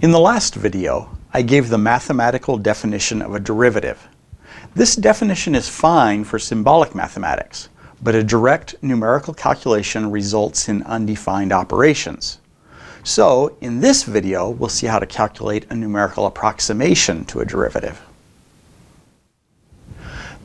In the last video, I gave the mathematical definition of a derivative. This definition is fine for symbolic mathematics, but a direct numerical calculation results in undefined operations. So, in this video, we'll see how to calculate a numerical approximation to a derivative.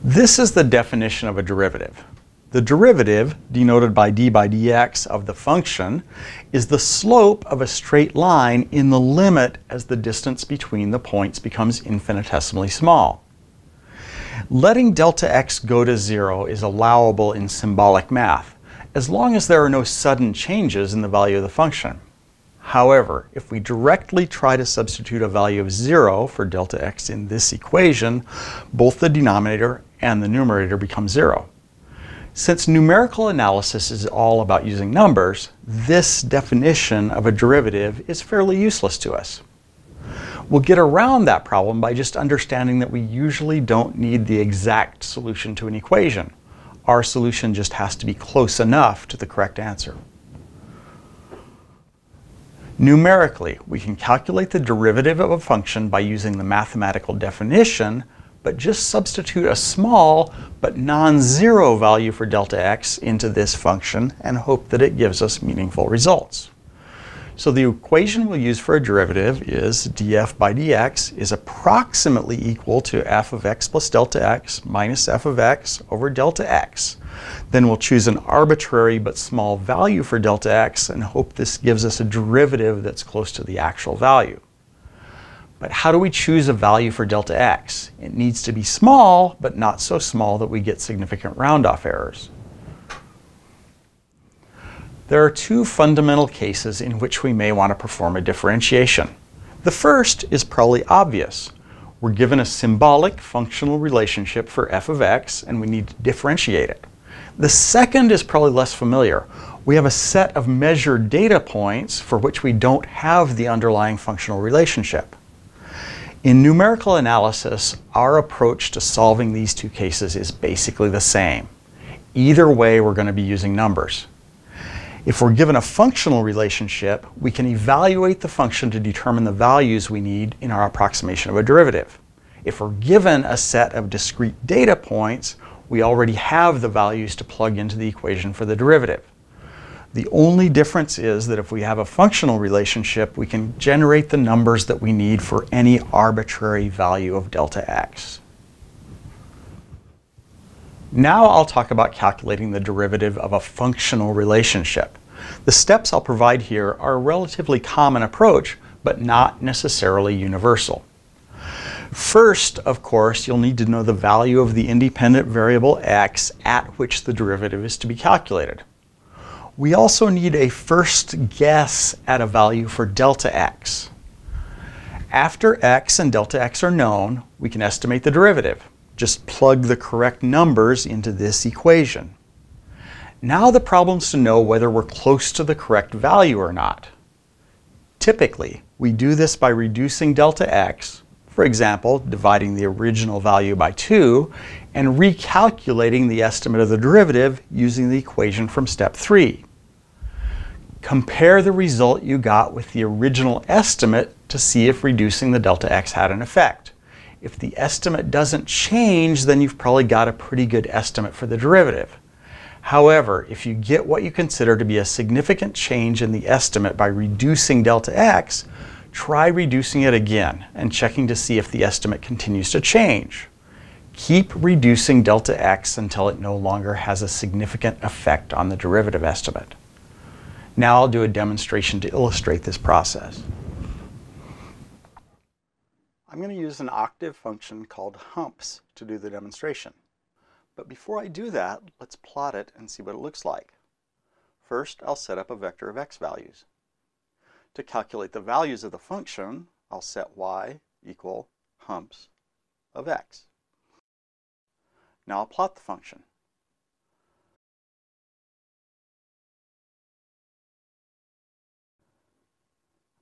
This is the definition of a derivative. The derivative, denoted by d by dx of the function, is the slope of a straight line in the limit as the distance between the points becomes infinitesimally small. Letting delta x go to zero is allowable in symbolic math, as long as there are no sudden changes in the value of the function. However, if we directly try to substitute a value of zero for delta x in this equation, both the denominator and the numerator become zero. Since numerical analysis is all about using numbers, this definition of a derivative is fairly useless to us. We'll get around that problem by just understanding that we usually don't need the exact solution to an equation. Our solution just has to be close enough to the correct answer. Numerically, we can calculate the derivative of a function by using the mathematical definition but just substitute a small but non-zero value for delta x into this function and hope that it gives us meaningful results. So the equation we'll use for a derivative is df by dx is approximately equal to f of x plus delta x minus f of x over delta x. Then we'll choose an arbitrary but small value for delta x and hope this gives us a derivative that's close to the actual value. But how do we choose a value for delta x? It needs to be small, but not so small that we get significant round-off errors. There are two fundamental cases in which we may want to perform a differentiation. The first is probably obvious. We're given a symbolic functional relationship for f of x, and we need to differentiate it. The second is probably less familiar. We have a set of measured data points for which we don't have the underlying functional relationship. In numerical analysis, our approach to solving these two cases is basically the same. Either way, we're going to be using numbers. If we're given a functional relationship, we can evaluate the function to determine the values we need in our approximation of a derivative. If we're given a set of discrete data points, we already have the values to plug into the equation for the derivative. The only difference is that if we have a functional relationship, we can generate the numbers that we need for any arbitrary value of delta x. Now I'll talk about calculating the derivative of a functional relationship. The steps I'll provide here are a relatively common approach, but not necessarily universal. First, of course, you'll need to know the value of the independent variable x at which the derivative is to be calculated. We also need a first guess at a value for delta x. After x and delta x are known, we can estimate the derivative. Just plug the correct numbers into this equation. Now the problem is to know whether we're close to the correct value or not. Typically, we do this by reducing delta x, for example, dividing the original value by 2, and recalculating the estimate of the derivative using the equation from step 3. Compare the result you got with the original estimate to see if reducing the delta x had an effect. If the estimate doesn't change, then you've probably got a pretty good estimate for the derivative. However, if you get what you consider to be a significant change in the estimate by reducing delta x, try reducing it again and checking to see if the estimate continues to change. Keep reducing delta x until it no longer has a significant effect on the derivative estimate. Now I'll do a demonstration to illustrate this process. I'm going to use an octave function called humps to do the demonstration. But before I do that, let's plot it and see what it looks like. First, I'll set up a vector of x values. To calculate the values of the function, I'll set y equal humps of x. Now I'll plot the function.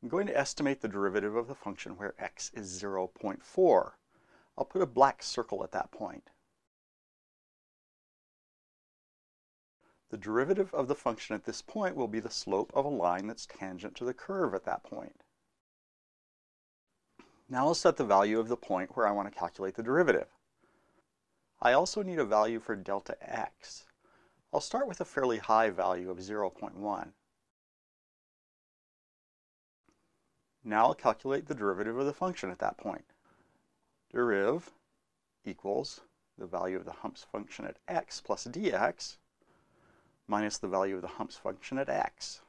I'm going to estimate the derivative of the function where x is 0.4. I'll put a black circle at that point. The derivative of the function at this point will be the slope of a line that's tangent to the curve at that point. Now I'll set the value of the point where I want to calculate the derivative. I also need a value for delta x. I'll start with a fairly high value of 0.1. Now I'll calculate the derivative of the function at that point. Deriv equals the value of the humps function at x plus dx minus the value of the humps function at x.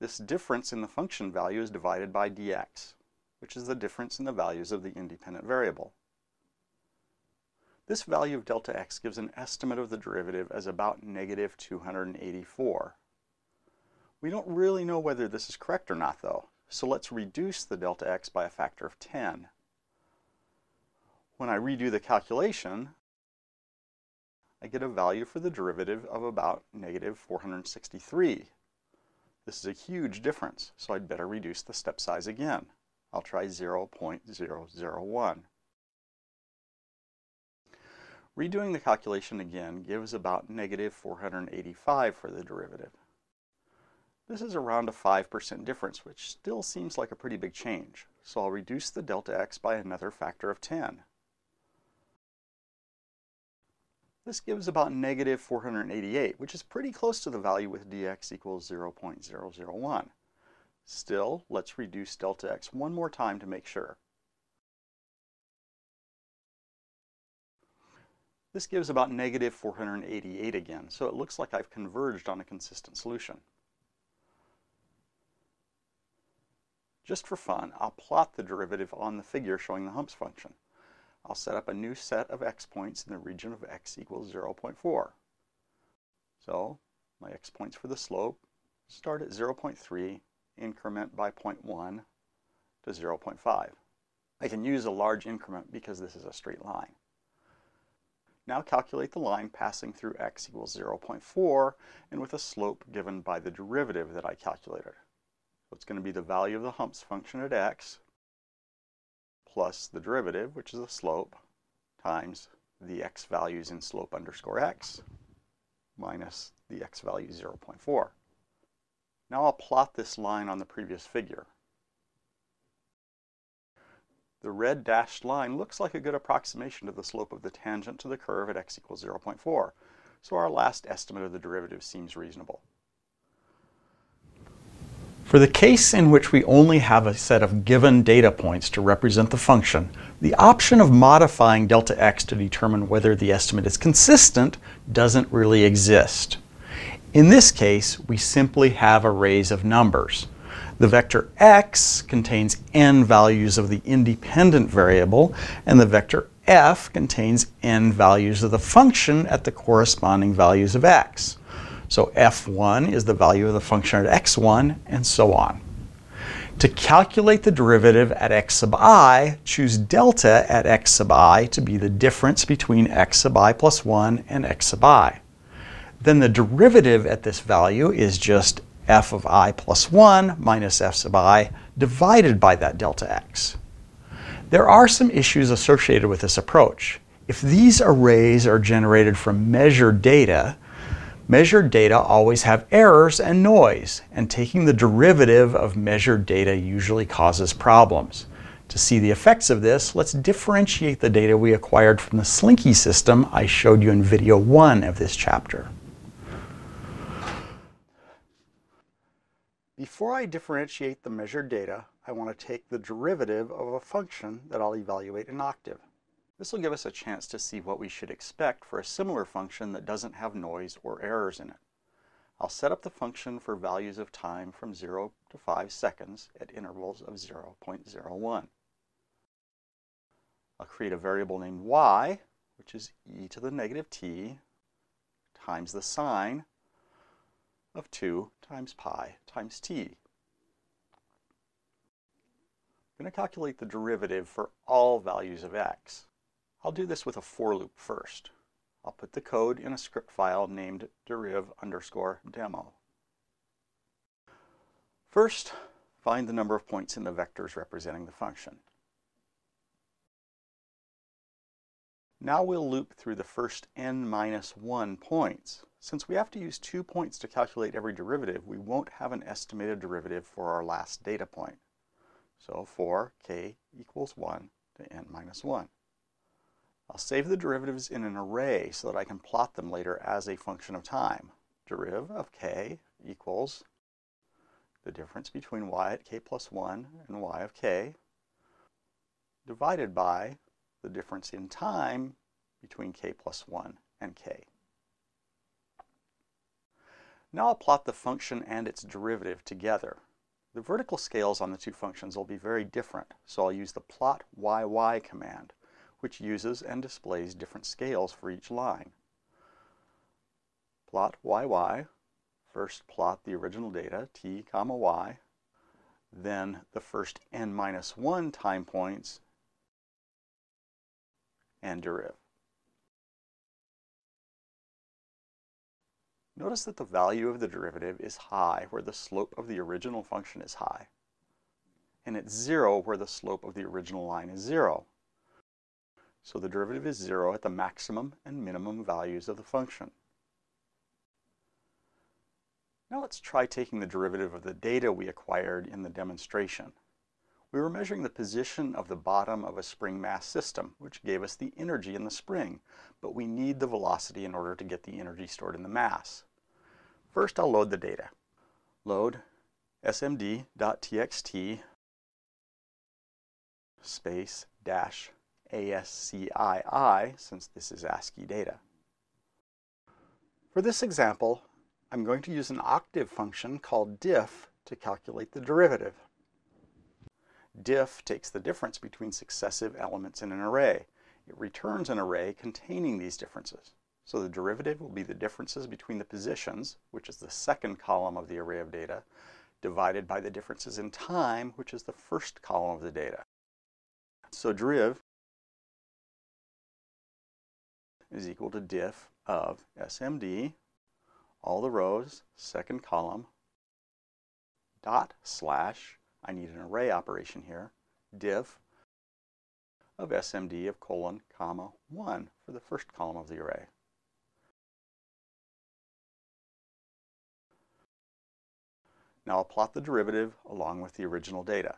This difference in the function value is divided by dx, which is the difference in the values of the independent variable. This value of delta x gives an estimate of the derivative as about negative 284. We don't really know whether this is correct or not though, so let's reduce the delta x by a factor of 10. When I redo the calculation, I get a value for the derivative of about negative 463. This is a huge difference, so I'd better reduce the step size again. I'll try 0.001. Redoing the calculation again gives about negative 485 for the derivative. This is around a 5% difference, which still seems like a pretty big change, so I'll reduce the delta x by another factor of 10. This gives about negative 488, which is pretty close to the value with dx equals 0.001. Still, let's reduce delta x one more time to make sure. This gives about negative 488 again, so it looks like I've converged on a consistent solution. Just for fun, I'll plot the derivative on the figure showing the humps function. I'll set up a new set of x points in the region of x equals 0.4. So my x points for the slope start at 0.3, increment by 0.1 to 0.5. I can use a large increment because this is a straight line. Now calculate the line passing through x equals 0.4 and with a slope given by the derivative that I calculated. So it's going to be the value of the humps function at x plus the derivative, which is the slope, times the x values in slope underscore x minus the x value 0.4. Now I'll plot this line on the previous figure. The red dashed line looks like a good approximation to the slope of the tangent to the curve at x equals 0.4, so our last estimate of the derivative seems reasonable. For the case in which we only have a set of given data points to represent the function, the option of modifying delta x to determine whether the estimate is consistent doesn't really exist. In this case, we simply have arrays of numbers. The vector x contains n values of the independent variable, and the vector f contains n values of the function at the corresponding values of x. So f1 is the value of the function at x1, and so on. To calculate the derivative at x sub i, choose delta at x sub i to be the difference between x sub i plus 1 and x sub i. Then the derivative at this value is just f of i plus 1 minus f sub i divided by that delta x. There are some issues associated with this approach. If these arrays are generated from measured data, Measured data always have errors and noise, and taking the derivative of measured data usually causes problems. To see the effects of this, let's differentiate the data we acquired from the Slinky system I showed you in video 1 of this chapter. Before I differentiate the measured data, I want to take the derivative of a function that I'll evaluate in Octave. This will give us a chance to see what we should expect for a similar function that doesn't have noise or errors in it. I'll set up the function for values of time from 0 to 5 seconds at intervals of 0.01. I'll create a variable named y, which is e to the negative t times the sine of 2 times pi times t. I'm going to calculate the derivative for all values of x. I'll do this with a for loop first. I'll put the code in a script file named deriv underscore demo. First, find the number of points in the vectors representing the function. Now we'll loop through the first n minus 1 points. Since we have to use two points to calculate every derivative, we won't have an estimated derivative for our last data point. So for k equals 1 to n minus 1. I'll save the derivatives in an array so that I can plot them later as a function of time. Deriv of k equals the difference between y at k plus 1 and y of k divided by the difference in time between k plus 1 and k. Now I'll plot the function and its derivative together. The vertical scales on the two functions will be very different, so I'll use the plot yy command, which uses and displays different scales for each line. Plot yy, first plot the original data, t comma y, then the first n minus 1 time points, and deriv. Notice that the value of the derivative is high where the slope of the original function is high, and it's zero where the slope of the original line is zero. So the derivative is zero at the maximum and minimum values of the function. Now let's try taking the derivative of the data we acquired in the demonstration. We were measuring the position of the bottom of a spring mass system, which gave us the energy in the spring, but we need the velocity in order to get the energy stored in the mass. First, I'll load the data. Load smd.txt space dash ASCII since this is ASCII data. For this example, I'm going to use an octave function called diff to calculate the derivative. Diff takes the difference between successive elements in an array. It returns an array containing these differences. So the derivative will be the differences between the positions, which is the second column of the array of data, divided by the differences in time, which is the first column of the data. So deriv is equal to diff of SMD, all the rows, second column, dot slash, I need an array operation here, diff of SMD of colon, comma, 1 for the first column of the array. Now I'll plot the derivative along with the original data.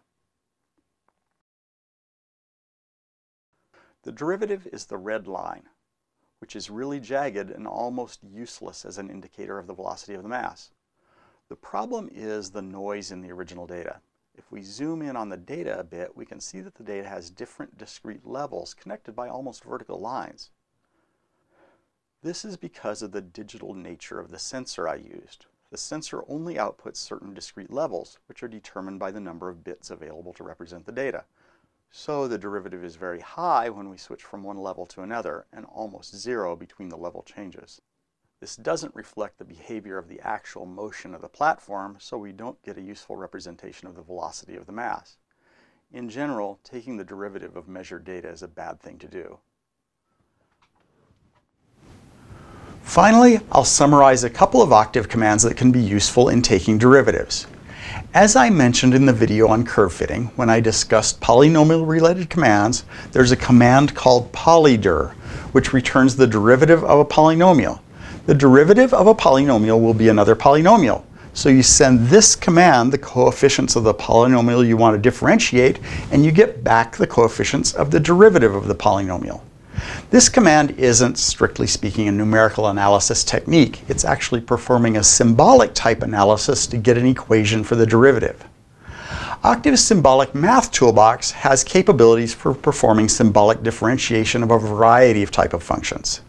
The derivative is the red line, which is really jagged and almost useless as an indicator of the velocity of the mass. The problem is the noise in the original data. If we zoom in on the data a bit, we can see that the data has different discrete levels connected by almost vertical lines. This is because of the digital nature of the sensor I used. The sensor only outputs certain discrete levels, which are determined by the number of bits available to represent the data. So the derivative is very high when we switch from one level to another, and almost zero between the level changes. This doesn't reflect the behavior of the actual motion of the platform, so we don't get a useful representation of the velocity of the mass. In general, taking the derivative of measured data is a bad thing to do. Finally, I'll summarize a couple of octave commands that can be useful in taking derivatives. As I mentioned in the video on curve fitting, when I discussed polynomial related commands, there's a command called polyder, which returns the derivative of a polynomial. The derivative of a polynomial will be another polynomial. So you send this command, the coefficients of the polynomial you want to differentiate, and you get back the coefficients of the derivative of the polynomial. This command isn't, strictly speaking, a numerical analysis technique. It's actually performing a symbolic type analysis to get an equation for the derivative. Octave's Symbolic Math Toolbox has capabilities for performing symbolic differentiation of a variety of type of functions.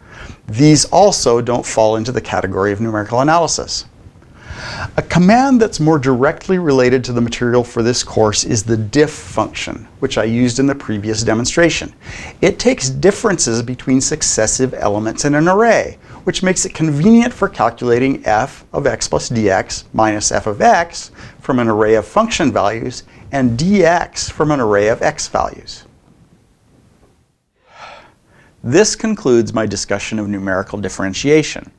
These also don't fall into the category of numerical analysis. A command that's more directly related to the material for this course is the diff function, which I used in the previous demonstration. It takes differences between successive elements in an array, which makes it convenient for calculating f of x plus dx minus f of x from an array of function values and dx from an array of x values. This concludes my discussion of numerical differentiation.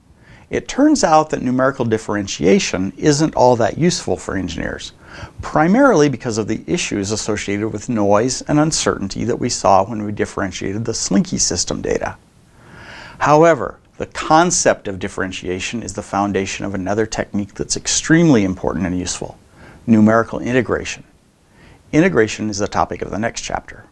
It turns out that numerical differentiation isn't all that useful for engineers, primarily because of the issues associated with noise and uncertainty that we saw when we differentiated the Slinky system data. However, the concept of differentiation is the foundation of another technique that's extremely important and useful, numerical integration. Integration is the topic of the next chapter.